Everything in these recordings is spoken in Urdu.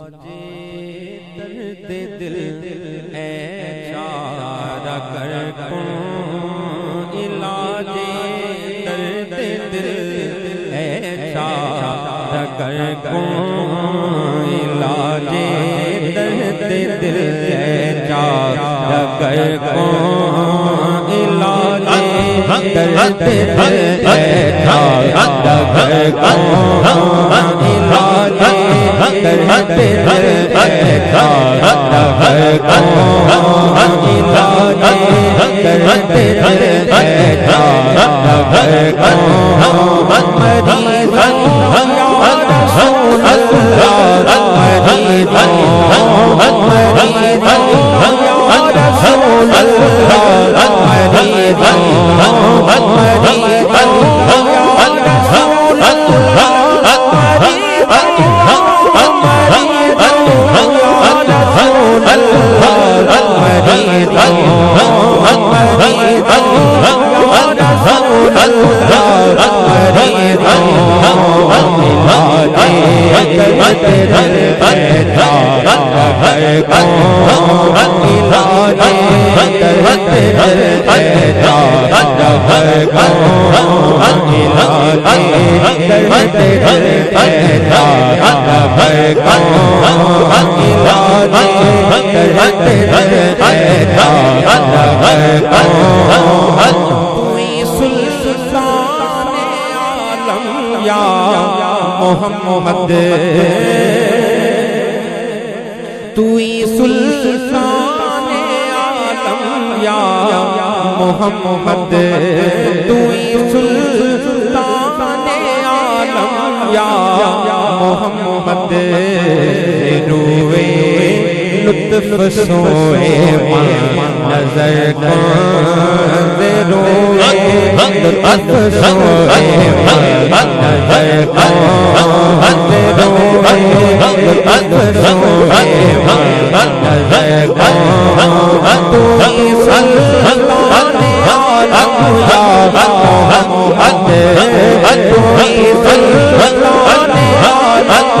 درد دل اے چارہ کر کن علاج درد دل اے چارہ کر کن علاج درد دل اے چارہ کر کن علاج درد دل اے محمد توئی سلطان عالم یا محمد توئی سلطان عالم یا محمد روئے لطف سوئے من نظر کن روئے لطف سوئے من نظر کن روئے لطف سوئے من نظر کن عالم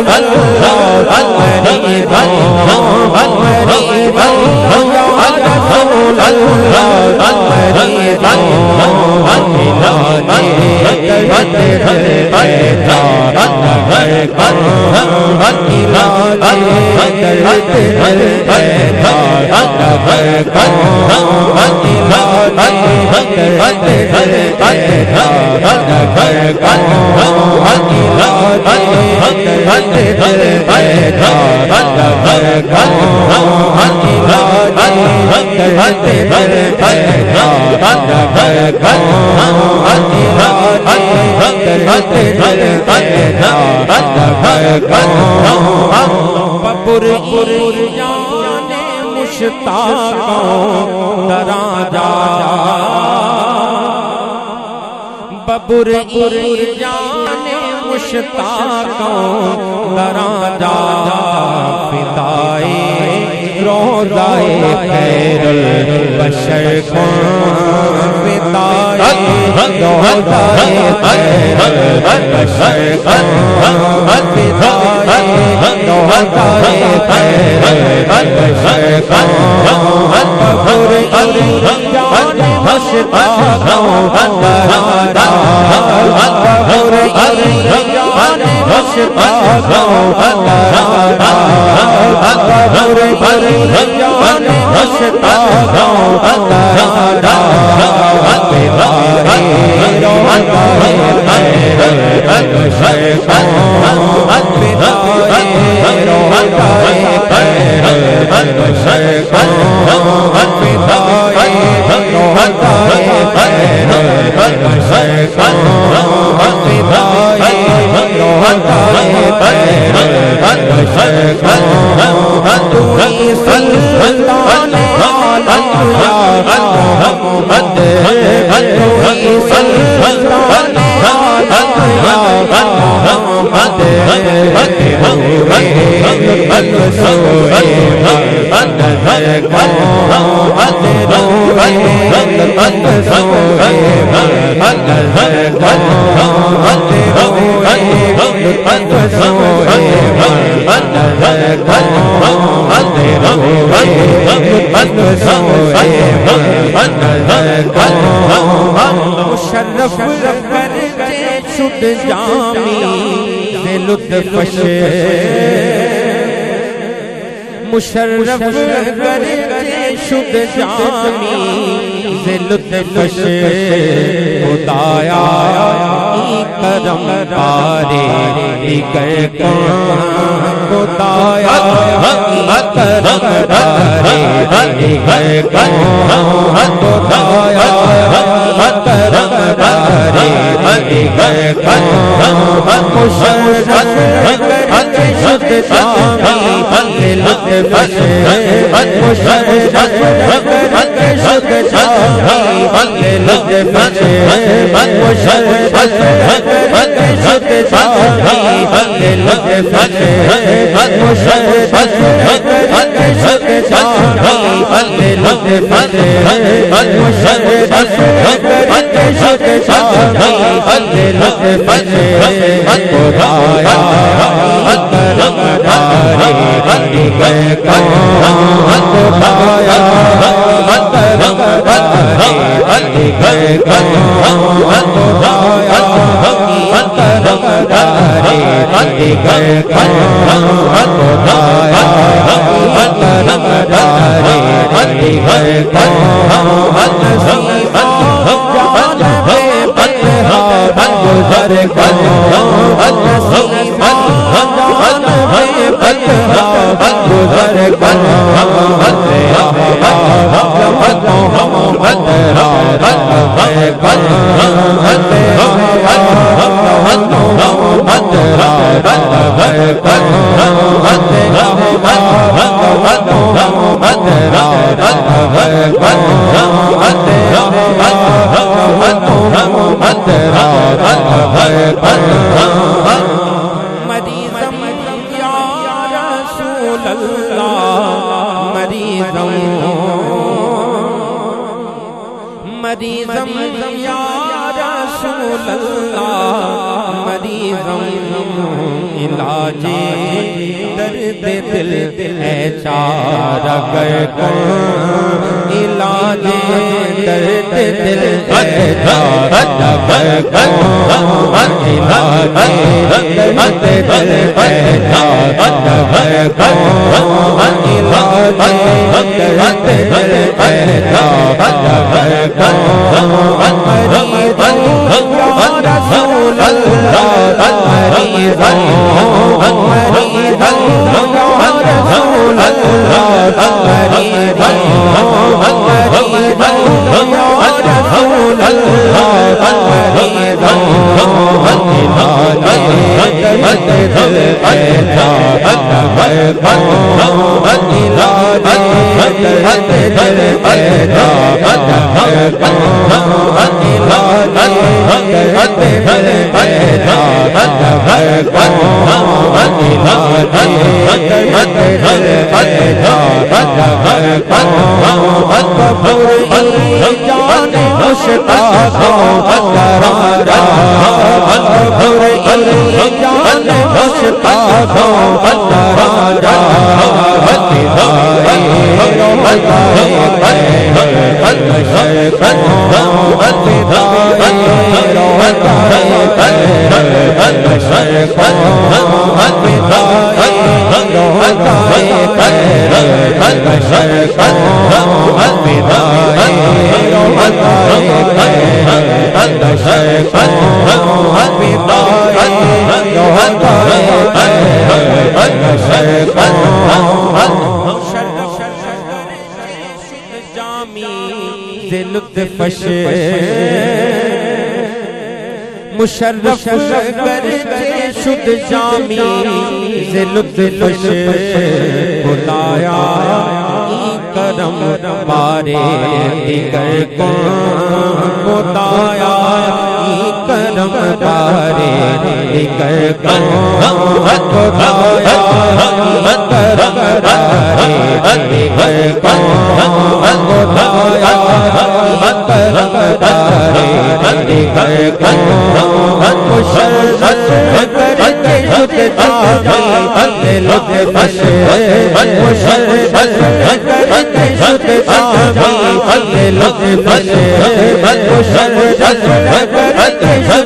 ہر ہر ہر ہر ہند ہند ہر ہر ہن ہند ہر ہند ہن ہند ہن ہند ہن ہند ہن ہر ہن ہند ہر ہند ہن ہند ہن ہند ہن ہند ہن ہر ہم ہند ہر ہند ہن ہند ہن ہند ہن ہند ہن ہر ہم ہند ہر ہن ہم ہند ہن ہند ہن ہند ہن ہند ہم ہند ہر ہن ہم ہن عالم یا محمد ببر مشتاقوں درا جا ببر جان مشتاقوں درا جا فدائے روزائے خیر البشر کو روزائے ہے مشرف کرتے شد جامی سے لطف مشرف کرتے شد جامی سے لطف خدایا، ای کرم کارے دیگر کون خدایا کرم کارے دیگر کون خدایا کرم کارے دیگر کون مشرف کرتے شد ہے بندہ بن اللہ مریضم علاج درد دل ہے چار گر کون علاج درد دل ہے چار گر کون علاج درد دل ہے چار گر کون علاج درد دل ہے چار گر کون دل ایسا لطفش مشرف گرچے شد جامی سے لطفش بلایا کرم بارے دیگر کون بتایا۔ کرم بارے دیگر کون بتایا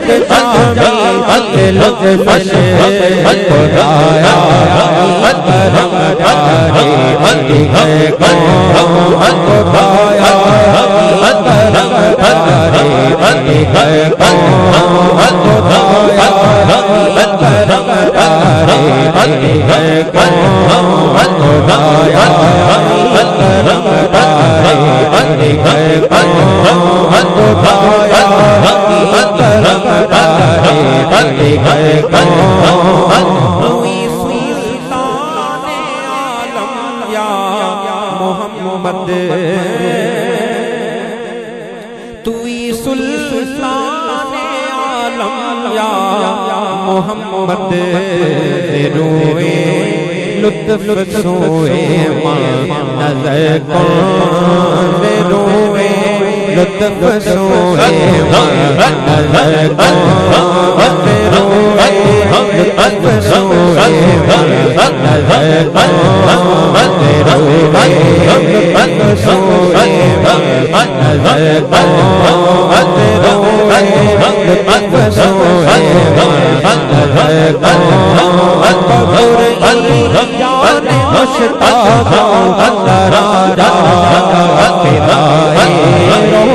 محمد توی سلطان عالم یا محمد روئے لطف سوئے ماں نظر کون روئے؟ لطف سوئے ماں نظر کون روئے لطف سوئے ماں نظر کون روئے لطف سوئے ماں نظر کون روئے لطف سوئے ماں نظر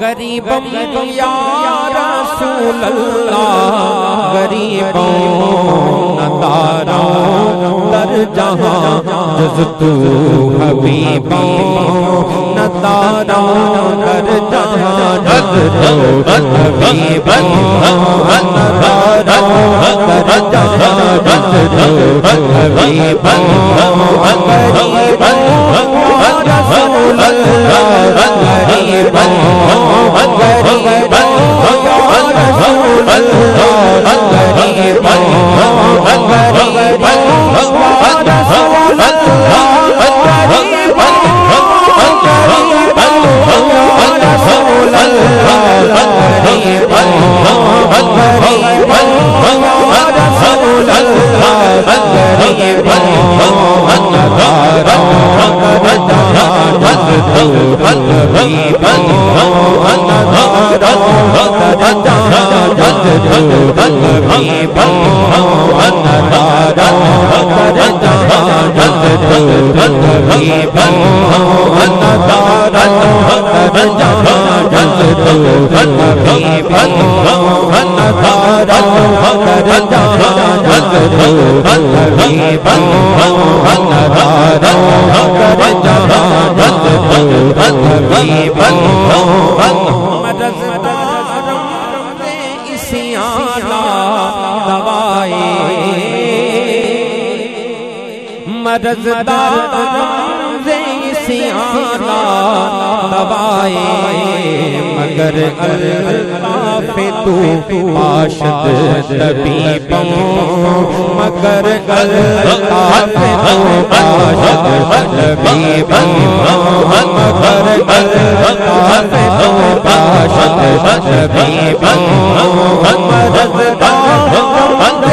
غریبم یا رسول اللہ غریبوں نداروں در جہاں جز تو حبیبوں نداروں در جہاں جز تو حبیبوں نداروں در جہاں جز تو حبیبوں مرض سیانا دبائے مگر اللہ تو پاشد طبیبوں مگر الطاف تو پاشد طبیبوں مگر الطاف تو پاشد طبیبوں مرض دار سیانا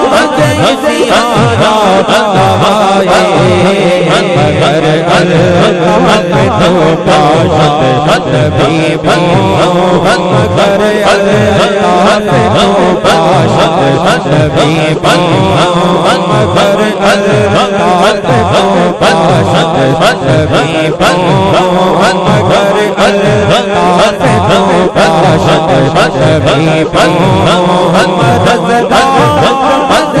مرض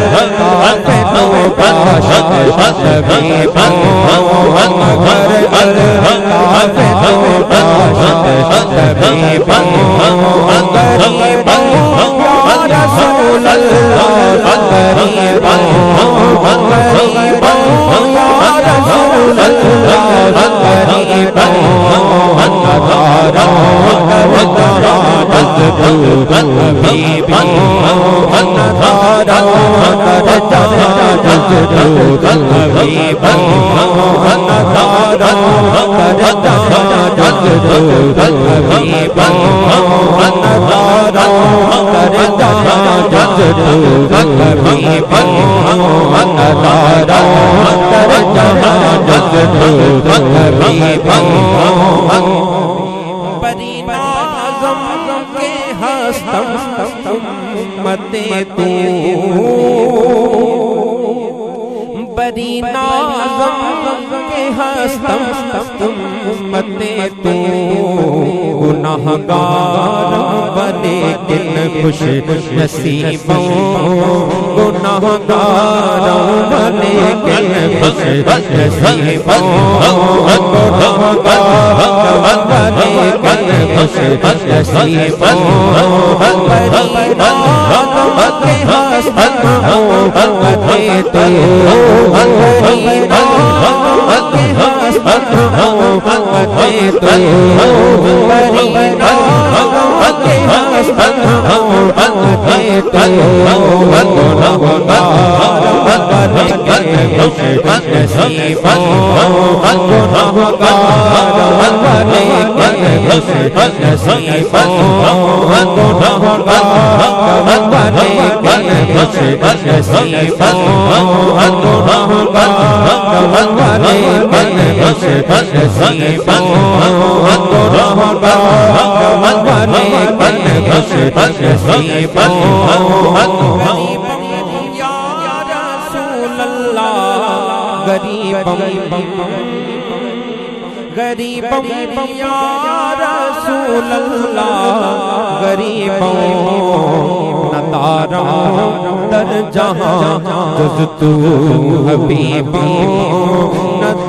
رسول اللہ غریبوں غریبوں یا رسول بری نازم کے ہستم امت تو بری نازم کے ہستم امت تو گناہگار بنے کن خوش نصیبوں گناہگار بنے کن خوش نصیبوں گناہگار بنے کن خوش نصیبوں بری نازم کے ہستم امت تو بری نازم کے ہستم امت تو غریبوں یا رسول اللہ غریبوں نتارا در جہاں جز تو حبیبوں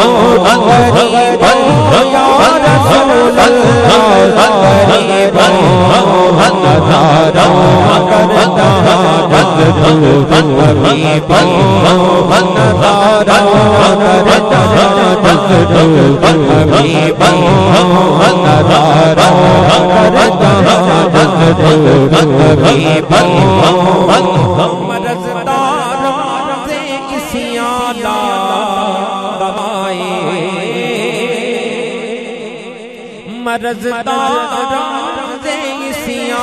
غریبوں غریبوں غریبوں نظارہ کرتا جذب حبیبوں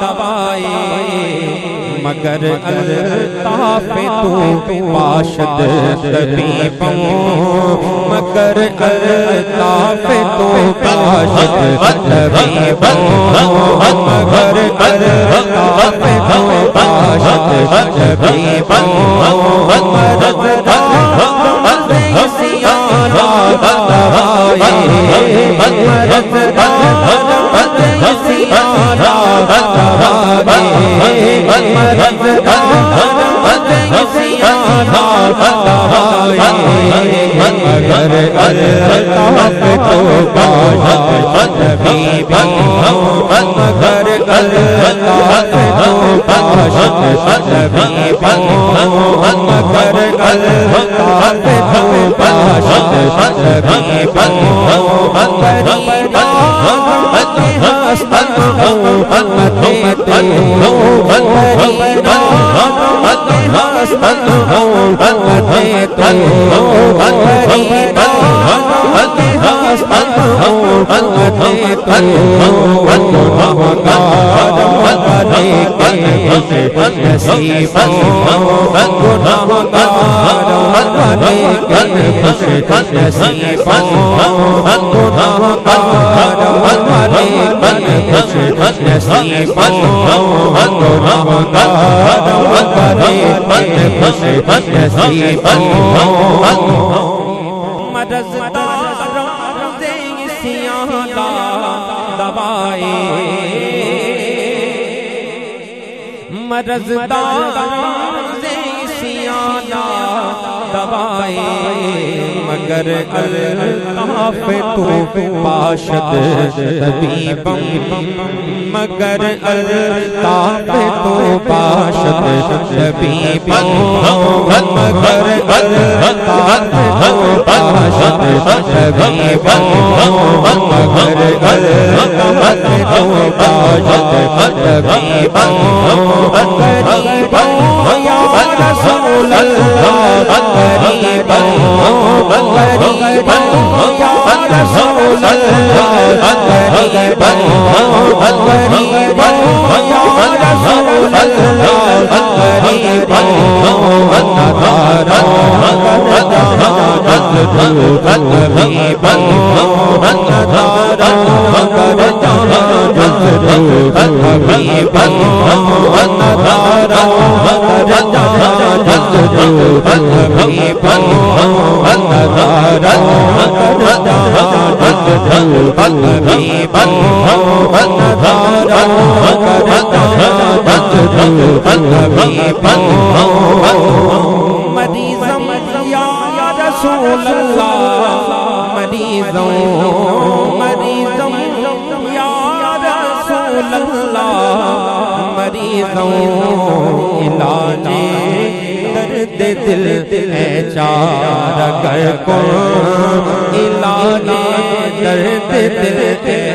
نظارہ مگر الطاف تو باشد طبیب مگر الطاف تو باشد طبیب مگر الطاف تو باشد طبیب مرض سیادا دبائے مرض سیادا مگر الطاف تو تو پاشد طبیبم مگر الطاف تو پاشد طبیبم مگر الطاف تو پاشد طبیبم قریبا یا رسول اللہ قریبا قریبا یا رسول اللہ قریبا قریبا یا رسول اللہ قریبا نظارا رسول اللہ مریضم یا رسول اللہ علاج درد دل ہے چار گر کو علاج درد دل ہے